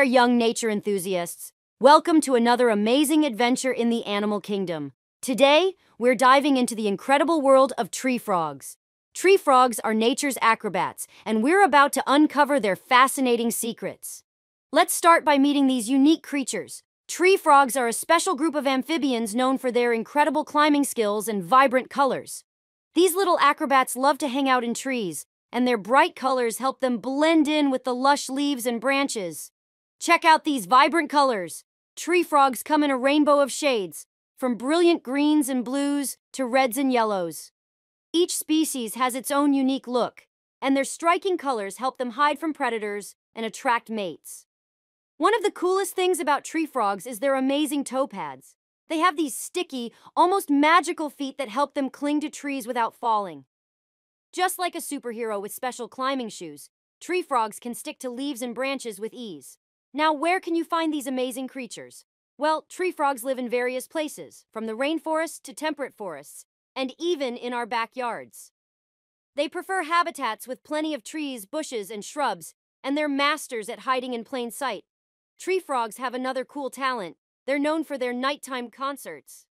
young nature enthusiasts. Welcome to another amazing adventure in the animal kingdom. Today, we're diving into the incredible world of tree frogs. Tree frogs are nature's acrobats, and we're about to uncover their fascinating secrets. Let's start by meeting these unique creatures. Tree frogs are a special group of amphibians known for their incredible climbing skills and vibrant colors. These little acrobats love to hang out in trees, and their bright colors help them blend in with the lush leaves and branches. Check out these vibrant colors. Tree frogs come in a rainbow of shades, from brilliant greens and blues to reds and yellows. Each species has its own unique look, and their striking colors help them hide from predators and attract mates. One of the coolest things about tree frogs is their amazing toe pads. They have these sticky, almost magical feet that help them cling to trees without falling. Just like a superhero with special climbing shoes, tree frogs can stick to leaves and branches with ease. Now, where can you find these amazing creatures? Well, tree frogs live in various places, from the rainforest to temperate forests, and even in our backyards. They prefer habitats with plenty of trees, bushes, and shrubs, and they're masters at hiding in plain sight. Tree frogs have another cool talent. They're known for their nighttime concerts.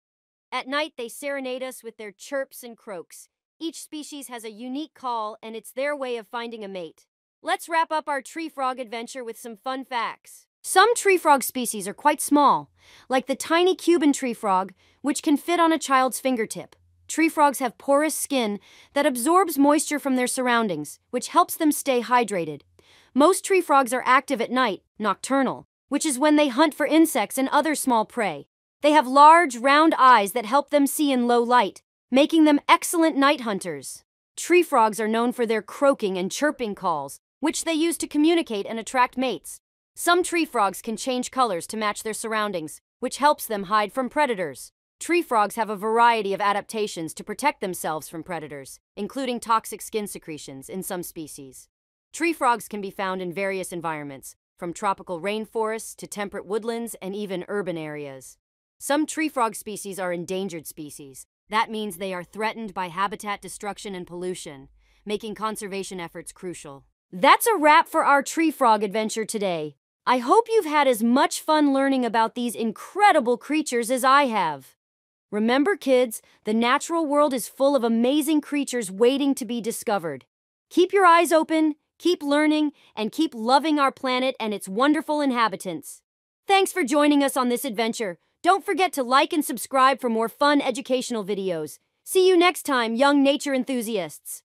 At night, they serenade us with their chirps and croaks, each species has a unique call, and it's their way of finding a mate. Let's wrap up our tree frog adventure with some fun facts. Some tree frog species are quite small, like the tiny Cuban tree frog, which can fit on a child's fingertip. Tree frogs have porous skin that absorbs moisture from their surroundings, which helps them stay hydrated. Most tree frogs are active at night, nocturnal, which is when they hunt for insects and other small prey. They have large, round eyes that help them see in low light, making them excellent night hunters. Tree frogs are known for their croaking and chirping calls, which they use to communicate and attract mates. Some tree frogs can change colors to match their surroundings, which helps them hide from predators. Tree frogs have a variety of adaptations to protect themselves from predators, including toxic skin secretions in some species. Tree frogs can be found in various environments, from tropical rainforests to temperate woodlands and even urban areas. Some tree frog species are endangered species, that means they are threatened by habitat destruction and pollution, making conservation efforts crucial. That's a wrap for our tree frog adventure today. I hope you've had as much fun learning about these incredible creatures as I have. Remember, kids, the natural world is full of amazing creatures waiting to be discovered. Keep your eyes open, keep learning, and keep loving our planet and its wonderful inhabitants. Thanks for joining us on this adventure. Don't forget to like and subscribe for more fun educational videos. See you next time, young nature enthusiasts.